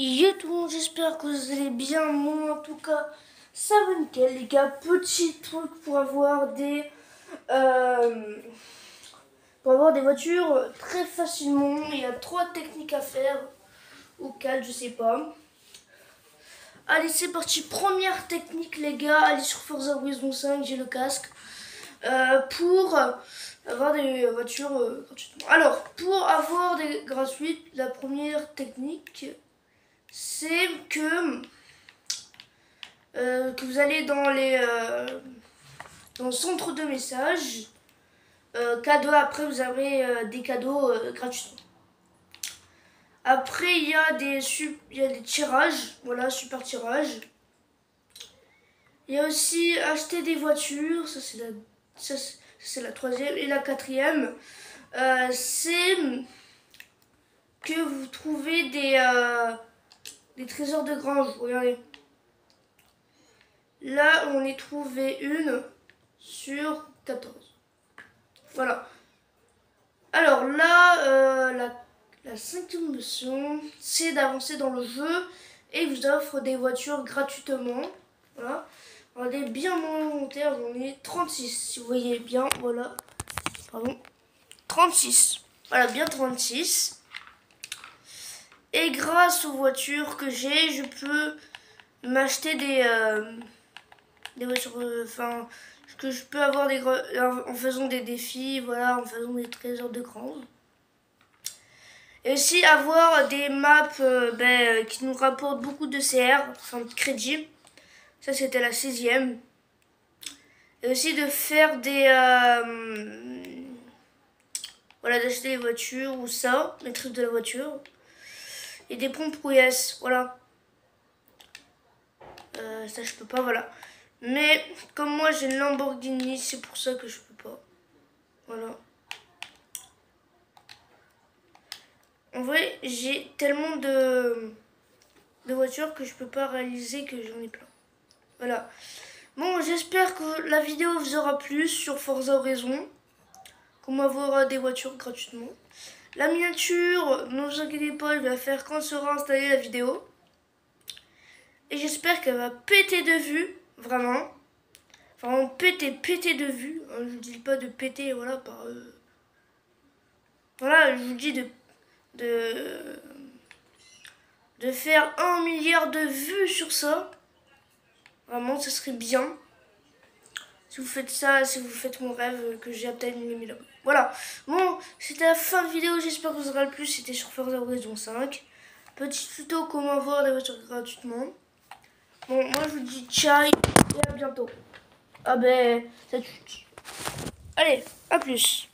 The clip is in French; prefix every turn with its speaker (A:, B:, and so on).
A: Yo tout le monde, j'espère que vous allez bien. Moi, en tout cas, ça va nickel, les gars. Petit truc pour avoir des. Euh, pour avoir des voitures très facilement. Il y a trois techniques à faire. Ou quatre, je sais pas. Allez, c'est parti. Première technique, les gars. Allez sur Forza Horizon 5, j'ai le casque. Euh, pour avoir des voitures euh, gratuitement. Alors, pour avoir des gratuites, la première technique c'est que, euh, que vous allez dans les euh, dans le centre de messages, euh, cadeaux, après vous avez des cadeaux gratuitement. Après il y a des il y a des tirages, voilà, super tirage. Il y a aussi acheter des voitures, ça c'est la c'est la troisième et la quatrième, c'est que vous trouvez des des trésors de grange, regardez. Là, on est trouvé une sur 14. Voilà. Alors là, euh, la, cinquième mission, c'est d'avancer dans le jeu et vous offre des voitures gratuitement. Voilà. Regardez bien mon inventaire, on est 36, si vous voyez bien, voilà. Pardon. 36. Voilà, bien 36. Et grâce aux voitures que j'ai, je peux m'acheter des, euh, des voitures, euh, enfin, que je peux avoir des en faisant des défis, voilà, en faisant des trésors de grange. Et aussi avoir des maps euh, ben, qui nous rapportent beaucoup de CR, enfin de crédit. Ça c'était la 16e. Et aussi de faire des... voilà, d'acheter des voitures ou ça, maîtrise de la voiture et des pompes yes, voilà. Euh, ça je peux pas, voilà. Mais comme moi j'ai une Lamborghini, c'est pour ça que je peux pas. Voilà. En vrai, j'ai tellement de, de voitures que je peux pas réaliser que j'en ai plein. Voilà. Bon, j'espère que la vidéo vous aura plu sur Forza Horizon. Comment avoir des voitures gratuitement. La miniature, ne vous inquiétez pas, il va faire quand sera installée la vidéo. Et j'espère qu'elle va péter de vues, vraiment. Enfin, péter, péter de vues. Hein, je ne dis pas de péter, voilà, par... Euh, voilà, je vous dis de... De... De faire un milliard de vues sur ça. Vraiment, ce serait bien. Si vous faites ça, si vous faites mon rêve, que j'ai atteint les 1000 abonnés. Voilà. Bon, c'était la fin de vidéo. J'espère que vous aurez le plus. C'était sur Forza Horizon 5. Petit tuto comment avoir des voitures gratuitement. Bon, moi je vous dis ciao et à bientôt. Ah ben, ça tue. Allez, à plus.